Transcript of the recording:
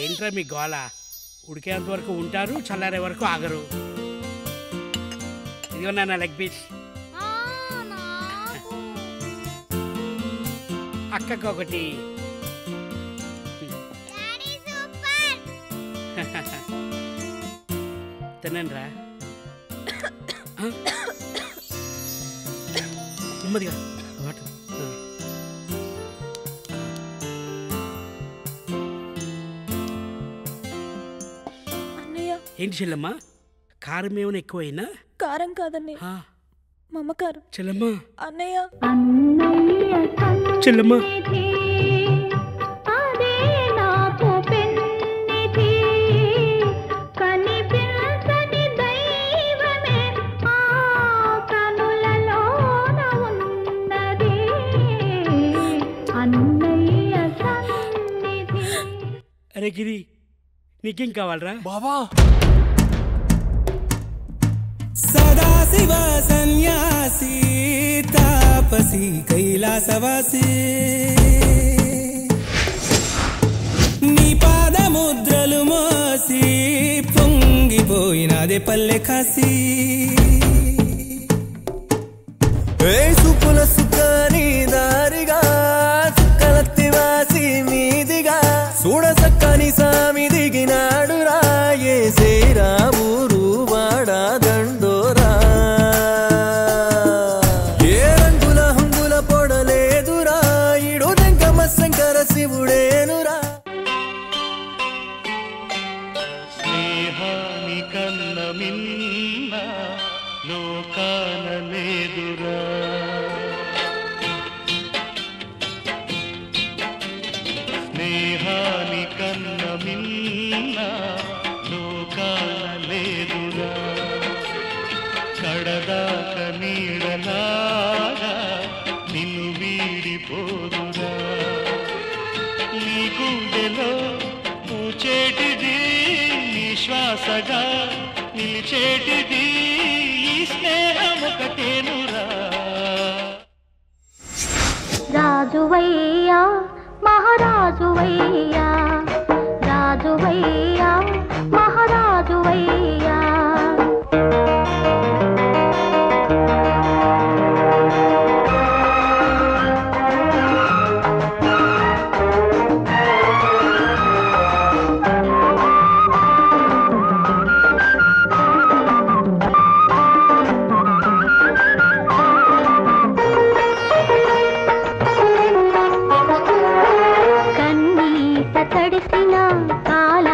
ఏంట్రా మీ గోల? ఉడికేంత వరకు ఉంటారు చల్లారే వరకు ఆగరు. ఇదిగో నా లెగ్ పీస్. అక్కకు ఒకటి. Daddy super. తినండి రా నెమ్మదిగా. ఏంటి చెల్లమ్మా? కారం ఏమైనా ఎక్కువైనా కారం ఆ, మమకారం. చెల్లమ్మా. అన్నయ్య. చెల్లమ్మా. అరే గిరి నీకేం కావాలరా? బావా. శివ సన్యాసి తాపసి కైలాసవాసి. నీ పాదముద్రలు మోసి పొంగిపోయినదే పల్లె కాసి ఏ సుపుల సుఖని దారిగా చుక్కలత్తి మీదిగా చూడసక్కని సా శంకర స్నేహాని కన్న మిన్న లోకాన లేదురా. స్నేహాని కన్న మిన్న లోకాన లేదురా. కడదాక నీడలాగా నిన్ను వీడిపో సదా నిలిచేటిది ఈ స్నేహం ఒకటేనురా. రాజువయ్యా మహారాజువయ్యా రాజువయ్యా. ತಡಿಸಿನ ಕಾಲ